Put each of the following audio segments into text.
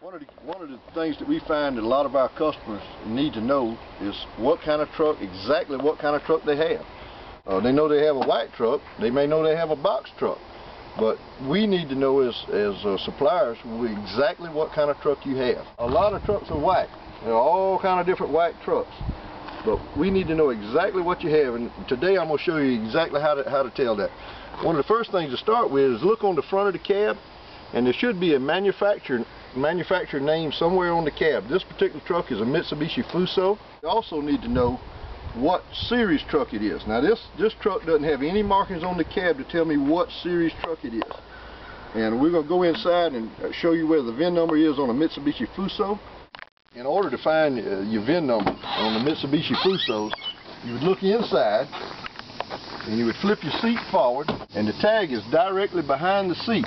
One of the one of the things that we find that a lot of our customers need to know is what kind of truck, exactly what kind of truck they have. Uh, they know they have a white truck. They may know they have a box truck, but we need to know as as uh, suppliers exactly what kind of truck you have. A lot of trucks are white. There are all kind of different white trucks, but we need to know exactly what you have. And today I'm going to show you exactly how to how to tell that. One of the first things to start with is look on the front of the cab, and there should be a manufacturer manufacturer name somewhere on the cab. This particular truck is a Mitsubishi Fuso. You also need to know what series truck it is. Now this, this truck doesn't have any markings on the cab to tell me what series truck it is. And we're going to go inside and show you where the VIN number is on a Mitsubishi Fuso. In order to find uh, your VIN number on the Mitsubishi Fusos, you would look inside and you would flip your seat forward and the tag is directly behind the seat.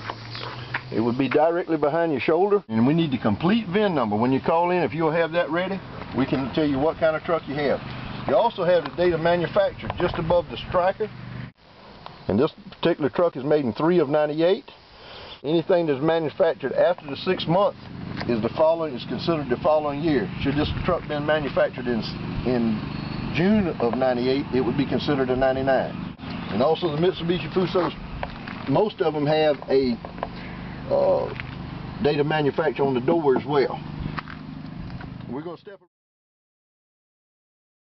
It would be directly behind your shoulder. And we need the complete VIN number. When you call in, if you'll have that ready, we can tell you what kind of truck you have. You also have the date of manufacture just above the striker. And this particular truck is made in 3 of 98. Anything that's manufactured after the sixth month is the following is considered the following year. Should this truck been manufactured in in June of 98, it would be considered a 99. And also the Mitsubishi Fusos, most of them have a Uh, date of manufacture on the door as well. We're going to step